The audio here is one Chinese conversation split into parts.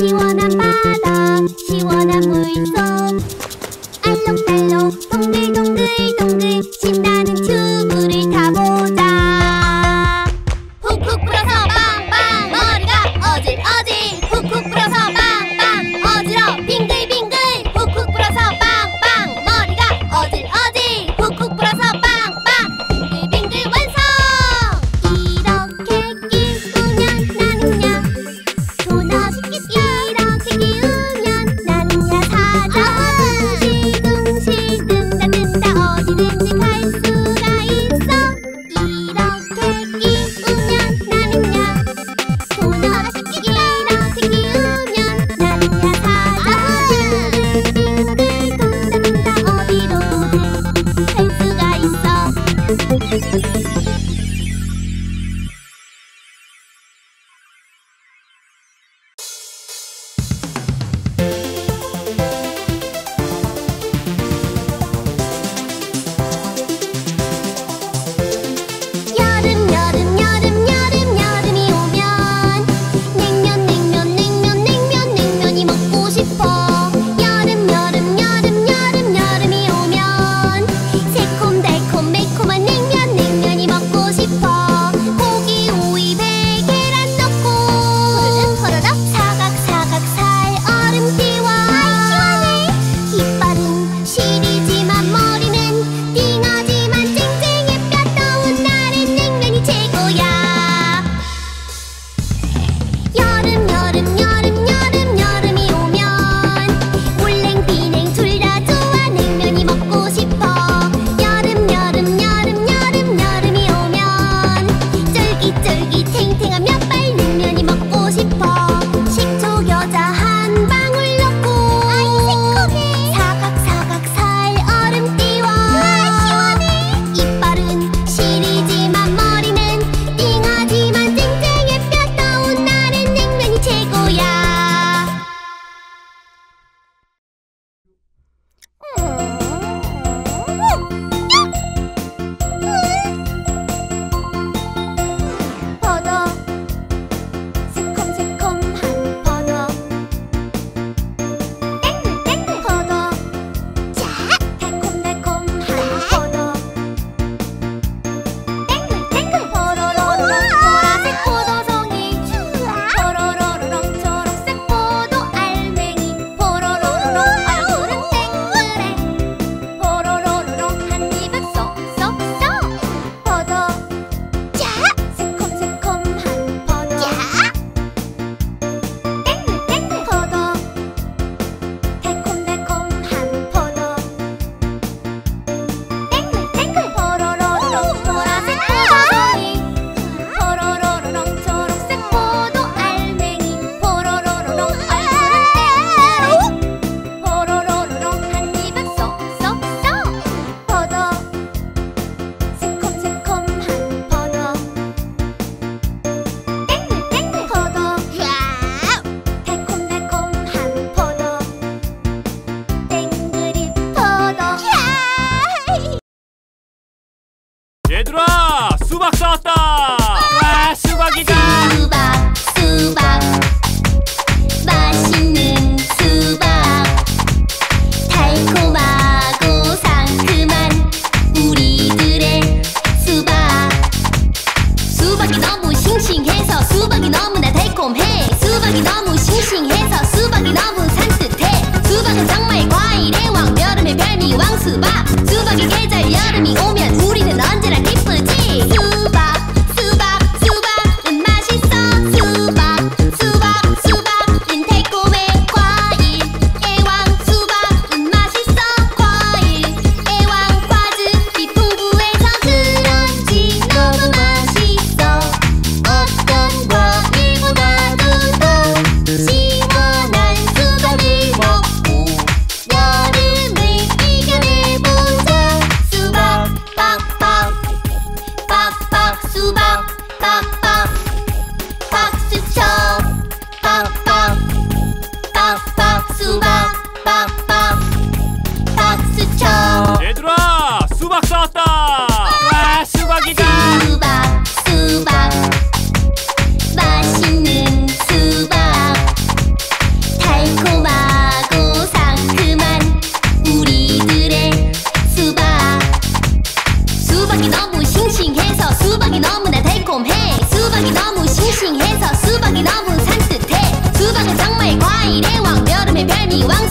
希望那。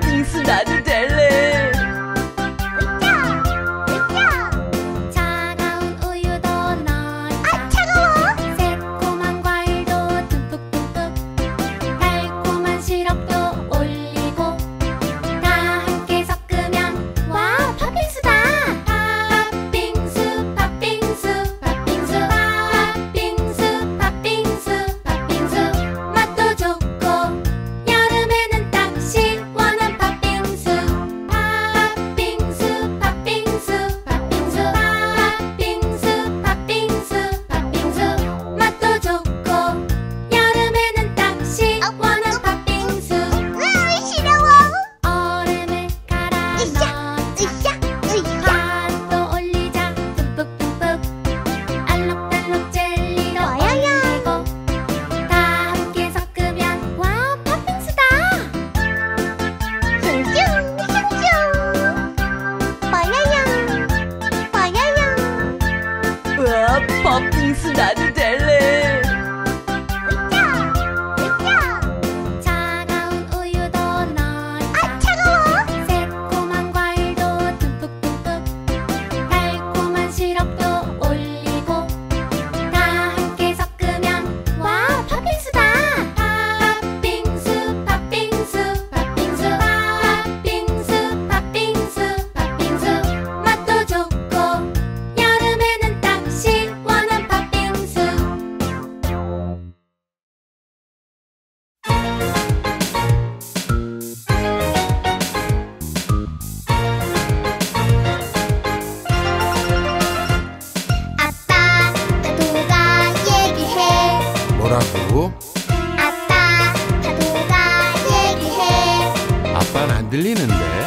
你是难得嘞。 들리는데